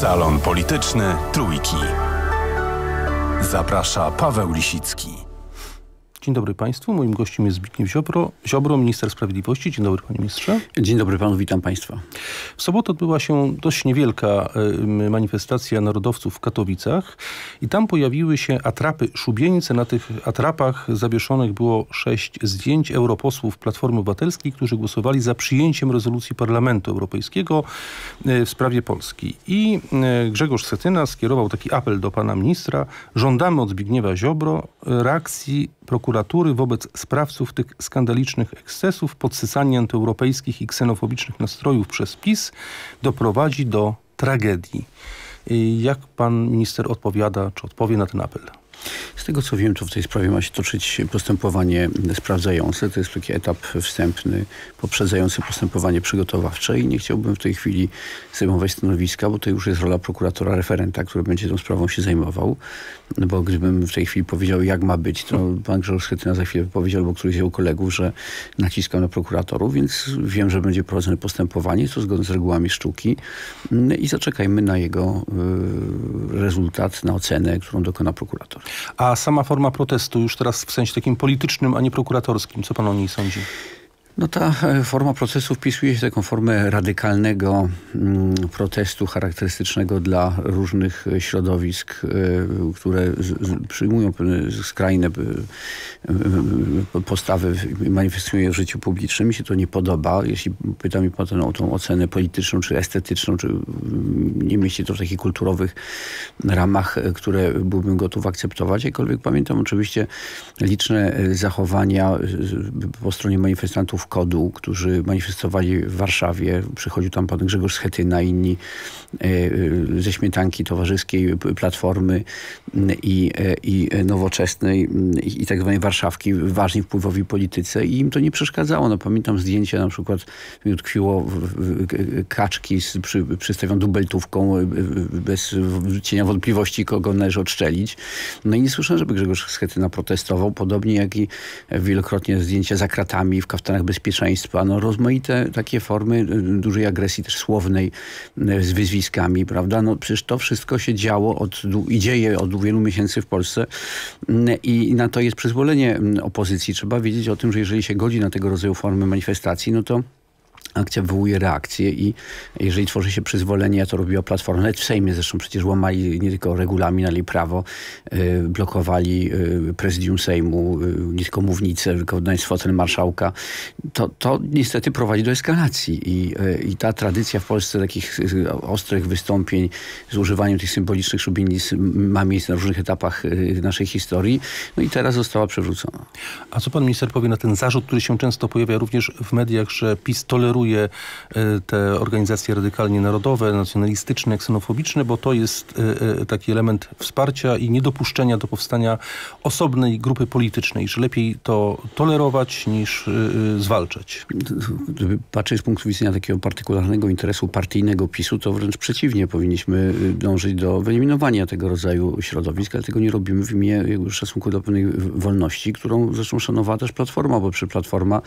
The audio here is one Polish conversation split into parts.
Salon Polityczny Trójki. Zaprasza Paweł Lisicki. Dzień dobry Państwu. Moim gościem jest Zbigniew Ziobro, Ziobro, minister sprawiedliwości. Dzień dobry Panie Ministrze. Dzień dobry Panu, witam Państwa. W sobotę odbyła się dość niewielka manifestacja narodowców w Katowicach i tam pojawiły się atrapy, szubieńce. Na tych atrapach zawieszonych było sześć zdjęć europosłów Platformy Obywatelskiej, którzy głosowali za przyjęciem rezolucji Parlamentu Europejskiego y, w sprawie Polski. I y, Grzegorz Schetyna skierował taki apel do Pana Ministra. Żądamy od Zbigniewa Ziobro reakcji prokuratury wobec sprawców tych skandalicznych ekscesów, podsycanie antyeuropejskich i ksenofobicznych nastrojów przez PiS doprowadzi do tragedii. Jak pan minister odpowiada, czy odpowie na ten apel? Tego co wiem, to w tej sprawie ma się toczyć postępowanie sprawdzające. To jest taki etap wstępny, poprzedzający postępowanie przygotowawcze i nie chciałbym w tej chwili zajmować stanowiska, bo to już jest rola prokuratora referenta, który będzie tą sprawą się zajmował. Bo gdybym w tej chwili powiedział, jak ma być, to pan Grzegorz Schetyna za chwilę powiedział, albo któryś z jego kolegów, że naciskam na prokuratorów, więc wiem, że będzie prowadzone postępowanie, to zgodne z regułami sztuki i zaczekajmy na jego y, rezultat, na ocenę, którą dokona prokurator. A sama forma protestu już teraz w sensie takim politycznym, a nie prokuratorskim, co pan o niej sądzi? No ta e, forma procesu wpisuje się w taką formę radykalnego mm, protestu charakterystycznego dla różnych e, środowisk, które przyjmują skrajne postawy, manifestują w życiu publicznym. Mi się to nie podoba. Jeśli pyta mi pan o tą ocenę polityczną, czy estetyczną, czy nie mieści to w takich kulturowych ramach, które byłbym gotów akceptować. Jakkolwiek pamiętam oczywiście liczne zachowania po stronie manifestantów Kodu, którzy manifestowali w Warszawie. Przychodził tam pan Grzegorz Schetyna, inni e, ze śmietanki towarzyskiej Platformy i, e, i Nowoczesnej i, tak zwanej Warszawki, ważni wpływowi polityce i im to nie przeszkadzało. No, pamiętam zdjęcie na przykład tkwiło kaczki z, przy, przystawioną dubeltówką e, bez cienia wątpliwości, kogo należy odszczelić. No i nie słyszałem, żeby Grzegorz Schetyna protestował, podobnie jak i wielokrotnie zdjęcia za kratami w kaftanach bez bezpieczeństwa. No, rozmaite takie formy y, dużej agresji też słownej y, z wyzwiskami, prawda? No, przecież to wszystko się działo od, i dzieje od wielu miesięcy w Polsce y, i na to jest przyzwolenie opozycji. Trzeba wiedzieć o tym, że jeżeli się godzi na tego rodzaju formy manifestacji, no to akcja wywołuje reakcję i jeżeli tworzy się przyzwolenie, ja to robiła Platforma, nawet w Sejmie zresztą przecież łamali nie tylko regulamin, ale i prawo, yy, blokowali yy, prezydium Sejmu, yy, nie tylko mównicę, wykonanie fotel marszałka. To, to niestety prowadzi do eskalacji i, i ta tradycja w Polsce takich ostrych wystąpień z używaniem tych symbolicznych szubienic ma miejsce na różnych etapach naszej historii. No i teraz została przewrócona. A co pan minister powie na ten zarzut, który się często pojawia również w mediach, że PiS toleruje krytykuje te organizacje radykalnie narodowe, nacjonalistyczne, ksenofobiczne, bo to jest e, e, taki element wsparcia i niedopuszczenia do powstania osobnej grupy politycznej, że lepiej to tolerować niż e, zwalczać. Gdyby patrzeć z punktu widzenia takiego partykularnego interesu partyjnego PiSu, to wręcz przeciwnie. Powinniśmy dążyć do wyeliminowania tego rodzaju środowisk, ale tego nie robimy w imię szacunku do pewnej wolności, którą zresztą szanowała też Platforma, bo przy Platforma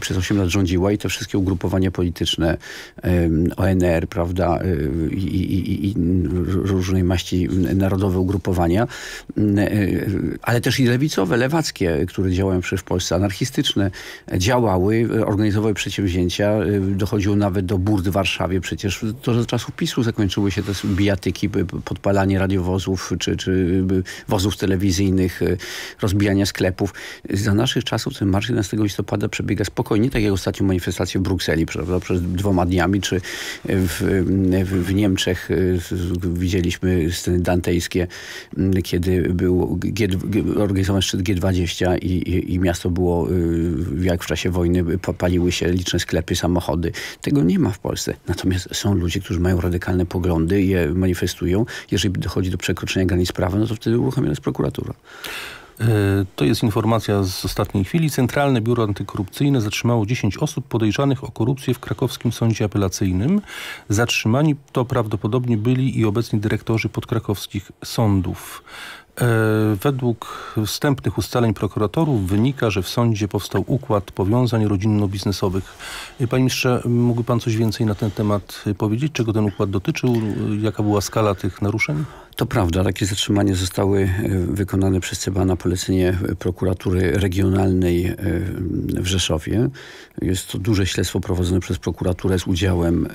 przez 8 lat rządziła i te wszystkie ugrupowania ugrupowania polityczne, ONR, prawda, y, i, i, i różnej maści narodowe ugrupowania, y, ale też i lewicowe, lewackie, które działają przecież w Polsce, anarchistyczne, działały, organizowały przedsięwzięcia, y, dochodziło nawet do burd w Warszawie przecież. To za czasów PiSu zakończyły się te bijatyki, podpalanie radiowozów czy, czy wozów telewizyjnych, rozbijania sklepów. Za naszych czasów ten marsz 11 listopada przebiega spokojnie, tak jak ostatnią manifestację w Brukseli Brukseli prawda, przed dwoma dniami, czy w, w, w Niemczech y, widzieliśmy sceny dantejskie, mm, kiedy był G, organizowany szczyt G20 i, i, i, miasto było, y, jak w czasie wojny, paliły się liczne sklepy, samochody. Tego nie ma w Polsce. Natomiast są ludzie, którzy mają radykalne poglądy je manifestują. Jeżeli dochodzi do przekroczenia granic prawa, no to wtedy uruchamiana jest prokuratura. E, to jest informacja z ostatniej chwili. Centralne Biuro Antykorupcyjne zatrzymało 10 osób podejrzanych o korupcję w krakowskim sądzie apelacyjnym. Zatrzymani to prawdopodobnie byli i obecni dyrektorzy podkrakowskich sądów. E, według wstępnych ustaleń prokuratorów wynika, że w sądzie powstał układ powiązań rodzinno-biznesowych. E, panie ministrze, mógłby pan coś więcej na ten temat powiedzieć? Czego ten układ dotyczył? Jaka była skala tych naruszeń? To prawda, takie zatrzymania zostały e, wykonane przez CEBA na polecenie prokuratury regionalnej e, w Rzeszowie. Jest to duże śledztwo prowadzone przez prokuraturę z udziałem e,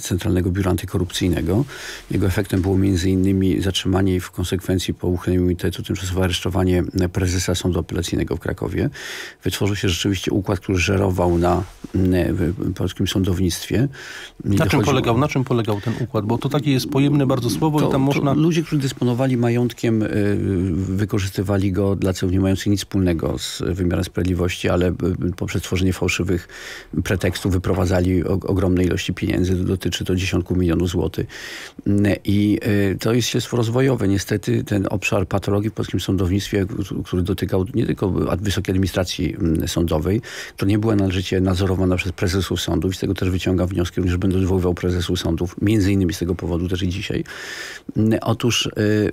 Centralnego Biura Antykorupcyjnego. Jego efektem było między innymi zatrzymanie i w konsekwencji po uchyleniu immunitetu tymczasowe aresztowanie prezesa Sądu Apelacyjnego w Krakowie. Wytworzył się rzeczywiście układ, który żerował na polskim sądownictwie. Na czym, polegał, na czym polegał ten układ? Bo to takie jest pojemne bardzo słowo tam można... ludzie, którzy dysponowali majątkiem, y, wykorzystywali go dla celów nie mających nic wspólnego z wymiarem sprawiedliwości, ale y, poprzez tworzenie fałszywych pretekstów wyprowadzali ogromne ilości pieniędzy. Dotyczy to dziesiątków milionów złotych. I y, to jest śledztwo rozwojowe. Niestety ten obszar patologii w polskim sądownictwie, który dotykał nie tylko wysokiej administracji mm, sądowej, to nie była należycie nadzorowana przez prezesów sądów i z tego też wyciągam wnioski, również będę odwoływał prezesów sądów, między innymi z tego powodu też i dzisiaj. Otóż y,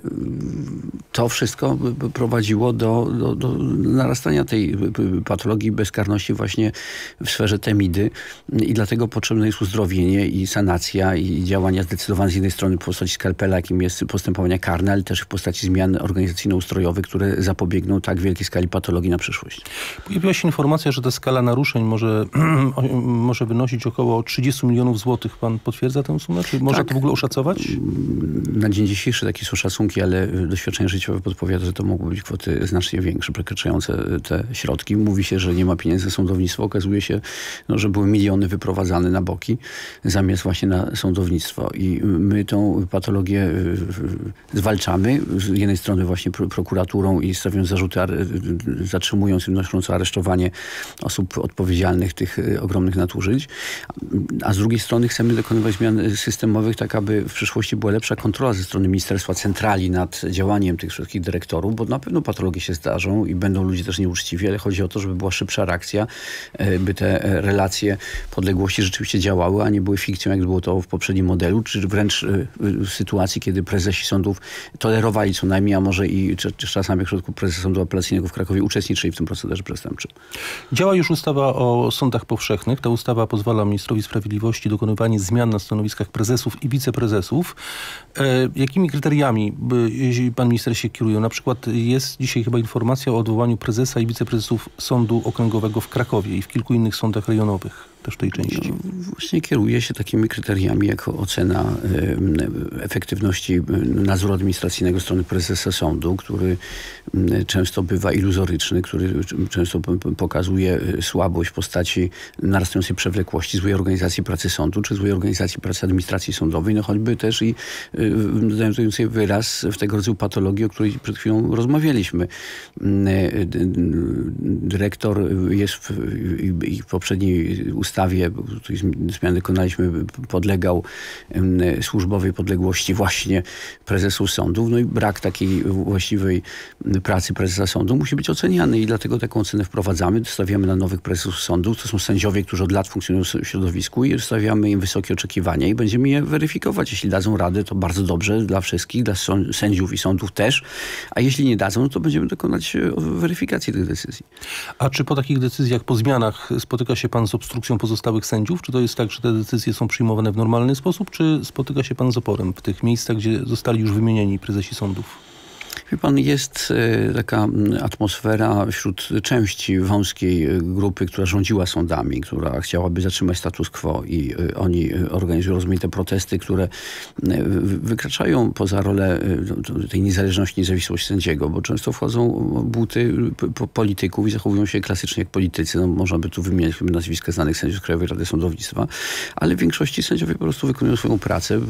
to wszystko prowadziło do, do, do narastania tej patologii bezkarności właśnie w sferze temidy i dlatego potrzebne jest uzdrowienie i sanacja i działania zdecydowane z jednej strony w postaci skalpela, jakim jest postępowania karne, ale też w postaci zmian organizacyjno-ustrojowych, które zapobiegną tak wielkiej skali patologii na przyszłość. Pojawiła się informacja, że ta skala naruszeń może, może wynosić około 30 milionów złotych. Pan potwierdza tę sumę? Czy może tak. to w ogóle oszacować? Na dzień dzisiejszy takie są szacunki, ale doświadczenie życiowe podpowiada, że to mogły być kwoty znacznie większe, przekraczające te środki. Mówi się, że nie ma pieniędzy sądownictwo. Okazuje się, no, że były miliony wyprowadzane na boki zamiast właśnie na sądownictwo. I my tą patologię y, zwalczamy. Z jednej strony właśnie prokuraturą i stawiając zarzuty, zatrzymując i wnosząc aresztowanie osób odpowiedzialnych tych y, ogromnych nadużyć. A z drugiej strony chcemy dokonywać zmian systemowych, tak aby w przyszłości była lepsza kontrola ze strony Ministerstwa Centrali nad działaniem tych wszystkich dyrektorów, bo na pewno patologie się zdarzą i będą ludzie też nieuczciwi, ale chodzi o to, żeby była szybsza reakcja, e, by te e, relacje podległości rzeczywiście działały, a nie były fikcją, jak było to w poprzednim modelu, czy wręcz e, w sytuacji, kiedy prezesi sądów tolerowali co najmniej, a może i czasami w przypadku prezesa Sądu Apelacyjnego w Krakowie uczestniczyli w tym procederze przestępczym. Działa już ustawa o sądach powszechnych. Ta ustawa pozwala ministrowi sprawiedliwości dokonywanie zmian na stanowiskach prezesów i wiceprezesów. Jakimi kryteriami pan minister się kieruje? Na przykład jest dzisiaj chyba informacja o odwołaniu prezesa i wiceprezesów Sądu Okręgowego w Krakowie i w kilku innych sądach rejonowych też tej części? No, właśnie kieruje się takimi kryteriami jak ocena efektywności nadzoru administracyjnego strony prezesa sądu, który często bywa iluzoryczny, który często pokazuje słabość w postaci narastającej przewlekłości, złej organizacji pracy sądu, czy złej organizacji pracy administracji sądowej, no choćby też i y, znajdującej wyraz w tego rodzaju patologii, o której przed chwilą rozmawialiśmy. Dyrektor jest w, w poprzedniej ustawie ustawie, której zmiany dokonaliśmy, podlegał służbowej podległości właśnie prezesu sądów. No i brak takiej właściwej pracy prezesa sądu musi być oceniany i dlatego taką ocenę wprowadzamy. Stawiamy na nowych prezesów sądów. To są sędziowie, którzy od lat funkcjonują w środowisku i stawiamy im wysokie oczekiwania i będziemy je weryfikować. Jeśli dadzą radę, to bardzo dobrze dla wszystkich, dla sędziów i sądów też. A jeśli nie dadzą, no to będziemy dokonać e, weryfikacji tych decyzji. A czy po takich decyzjach, po zmianach spotyka się pan z obstrukcją pozostałych sędziów? Czy to jest tak, że te decyzje są przyjmowane w normalny sposób, czy spotyka się pan z oporem w tych miejscach, gdzie zostali już wymienieni prezesi sądów? Wie pan, jest e, taka atmosfera wśród części wąskiej e, grupy, która rządziła sądami, która chciałaby zatrzymać status quo i e, oni organizują rozmaite protesty, które wykraczają poza rolę tej niezależności, niezawisłości sędziego, bo często wchodzą buty polityków i zachowują się klasycznie jak politycy. No, można by tu wymieniać nazwiska znanych sędziów Krajowej Rady Sądownictwa, ale w większości sędziowie po prostu wykonują swoją pracę,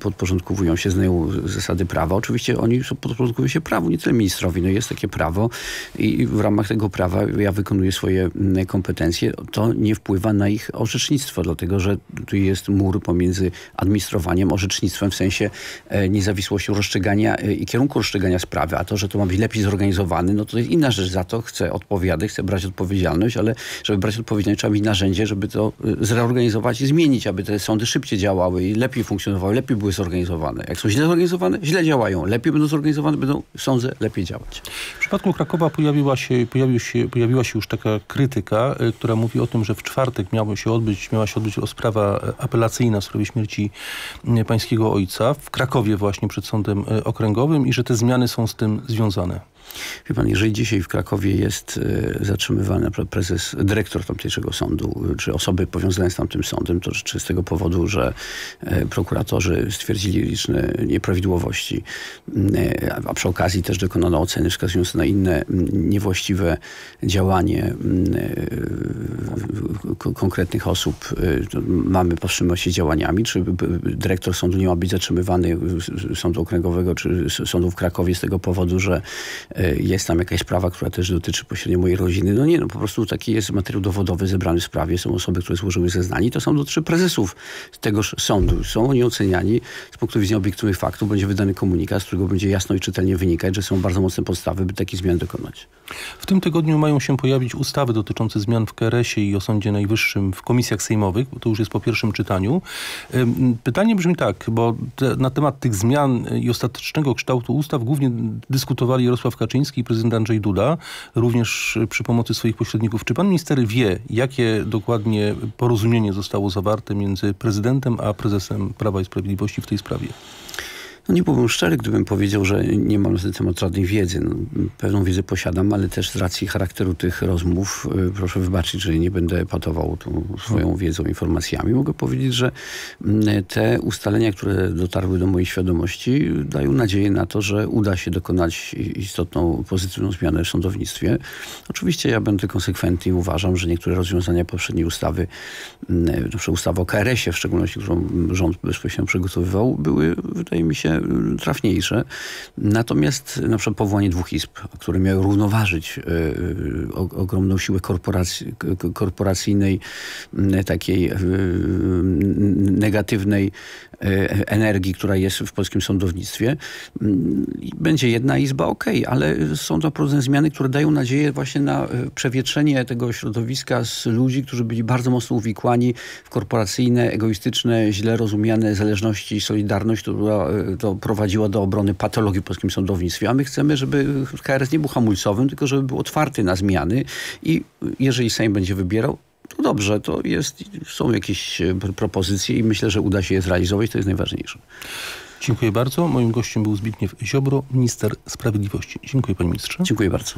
podporządkowują się, znają zasady prawa. Oczywiście oni podporządkowują się prawu, nie tyle ministrowi. No jest takie prawo i w ramach tego prawa ja wykonuję swoje mm, kompetencje. To nie wpływa na ich orzecznictwo, dlatego że tu jest mur pomiędzy administrowaniem, orzecznictwem w sensie e, niezawisłością rozstrzygania e, i kierunku rozstrzygania sprawy, a to, że to ma być lepiej zorganizowany, no to jest inna rzecz. Za to chcę odpowiadać, chcę brać odpowiedzialność, ale żeby brać odpowiedzialność trzeba mieć narzędzie, żeby to e, zreorganizować i zmienić, aby te sądy szybciej działały i lepiej funkcjonowały, lepiej były zorganizowane. Jak są źle zorganizowane, źle działają. Lepiej będą zorganizowane, będą sądzę, lepiej działać. W przypadku Krakowa pojawiła się, pojawił się, pojawiła się już taka krytyka, y, która mówi o tym, że w czwartek miało się odbyć, miała się odbyć rozprawa y, apelacyjna w sprawie śmierci pańskiego ojca w Krakowie właśnie przed sądem y, okręgowym i że te zmiany są z tym związane. Wie pan, jeżeli dzisiaj w Krakowie jest e, zatrzymywany prezes, dyrektor tamtejszego sądu, e, czy osoby powiązane z tamtym sądem, to czy z tego powodu, że e, prokuratorzy stwierdzili liczne nieprawidłowości, a przy okazji też dokonano oceny wskazujące na inne niewłaściwe działanie konkretnych osób, mamy powstrzymać się działaniami, czy dyrektor sądu nie ma być zatrzymywany sądu okręgowego, czy sądu w Krakowie z tego powodu, że jest tam jakaś sprawa, która też dotyczy pośrednio mojej rodziny. No nie, no po prostu taki jest materiał dowodowy zebrany w sprawie. Są osoby, które złożyły zeznanie to są dotyczy prezesów tegoż sądu. Są oni oceniani z punktu widzenia obiektywnych faktów. Będzie wydany komunikat, z którego będzie jasno i czytelnie wynikać, że są bardzo mocne podstawy, by takich zmian dokonać. W tym tygodniu mają się pojawić ustawy dotyczące zmian w KRS-ie i o Sądzie Najwyższym w komisjach sejmowych, to już jest po pierwszym czytaniu. Pytanie brzmi tak, bo te, na temat tych zmian i ostatecznego kształtu ustaw głównie dyskutowali Jarosław Kaczyński i prezydent Andrzej Duda, również przy pomocy swoich pośredników. Czy pan minister wie, jakie dokładnie porozumienie zostało zawarte między prezydentem a prezesem Prawa i Sprawiedliwości w tej sprawie? No nie byłbym szczery, gdybym powiedział, że nie mam na ten temat żadnej wiedzy. No, pewną wiedzę posiadam, ale też z racji charakteru tych rozmów, y, proszę wybaczyć, że nie będę patował tą swoją wiedzą, informacjami. Mogę powiedzieć, że mm, te ustalenia, które dotarły do mojej świadomości, dają nadzieję na to, że uda się dokonać istotną, pozytywną zmianę w sądownictwie. Oczywiście ja będę konsekwentny i uważam, że niektóre rozwiązania poprzedniej ustawy, mm, przykład ustawy o KRS-ie w szczególności, którą rząd bezpośrednio przygotowywał, były, wydaje mi się, trafniejsze. Natomiast na przykład powołanie dwóch izb, które miały równoważyć y, y, ogromną siłę korporacji, korporacyjnej, y, takiej y, negatywnej y, energii, która jest w polskim sądownictwie. Mm, Będzie jedna izba, okej, ale są to pewne zmiany, które dają nadzieję właśnie na y, przewietrzenie tego środowiska z ludzi, którzy byli bardzo mocno uwikłani w korporacyjne, egoistyczne, źle rozumiane zależności i solidarność, która y, to prowadziła do obrony patologii w polskim sądownictwie. A my chcemy, żeby KRS nie był hamulcowym, tylko żeby był otwarty na zmiany i jeżeli Sejm będzie wybierał, to dobrze, to jest, są jakieś e, pr- propozycje i myślę, że uda się je zrealizować, to jest najważniejsze. Dziękuję bardzo. Moim gościem był Zbigniew Ziobro, minister sprawiedliwości. Dziękuję panie ministrze. Dziękuję bardzo.